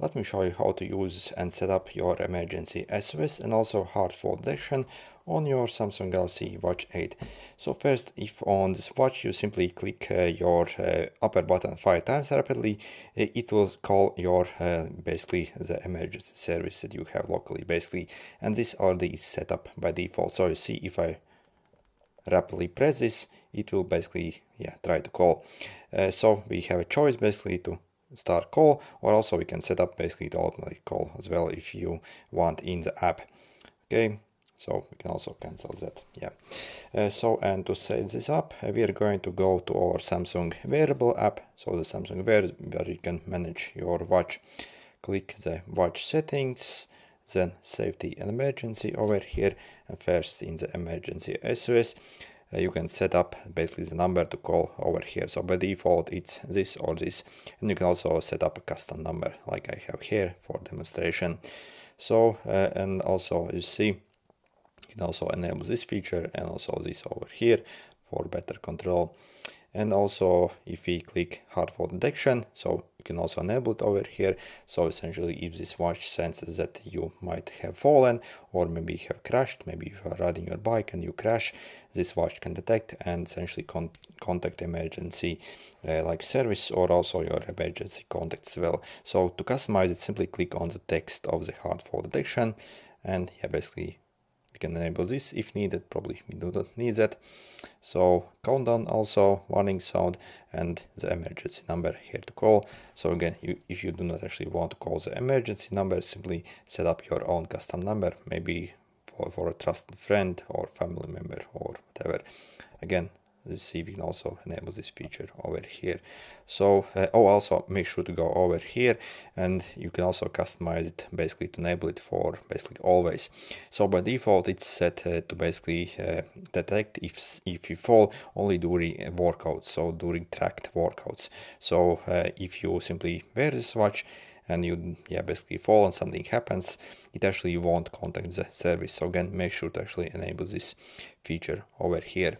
let me show you how to use and set up your emergency SOS and also hard fall detection on your Samsung Galaxy Watch 8. So first, if on this watch you simply click uh, your uh, upper button five times rapidly, uh, it will call your uh, basically the emergency service that you have locally basically, and these is set up by default. So you see if I rapidly press this, it will basically yeah try to call. Uh, so we have a choice basically to start call or also we can set up basically the automatic call as well if you want in the app. Okay so we can also cancel that yeah. Uh, so and to set this up uh, we are going to go to our samsung wearable app. So the samsung wear where you can manage your watch. Click the watch settings then safety and emergency over here and first in the emergency sos you can set up basically the number to call over here. So by default it's this or this. And you can also set up a custom number like I have here for demonstration. So uh, and also you see you can also enable this feature and also this over here for better control and also if we click hard fall detection so you can also enable it over here. So essentially if this watch senses that you might have fallen or maybe have crashed maybe you are riding your bike and you crash this watch can detect and essentially con contact emergency uh, like service or also your emergency contact as well. So to customize it simply click on the text of the hard fall detection. And yeah basically we can enable this if needed probably we do not need that. So countdown also warning sound and the emergency number here to call. So again you, if you do not actually want to call the emergency number simply set up your own custom number maybe for, for a trusted friend or family member or whatever. Again Let's see if we can also enable this feature over here. So uh, oh also make sure to go over here and you can also customize it basically to enable it for basically always. So by default it's set uh, to basically uh, detect if if you fall only during workouts so during tracked workouts. So uh, if you simply wear this watch and you yeah basically fall and something happens it actually won't contact the service. So again make sure to actually enable this feature over here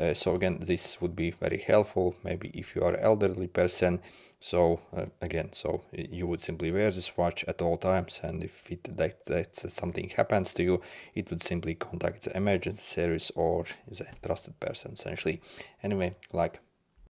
uh, so again this would be very helpful maybe if you are elderly person. So uh, again so you would simply wear this watch at all times and if it that, detects something happens to you it would simply contact the emergency service or the trusted person essentially. Anyway like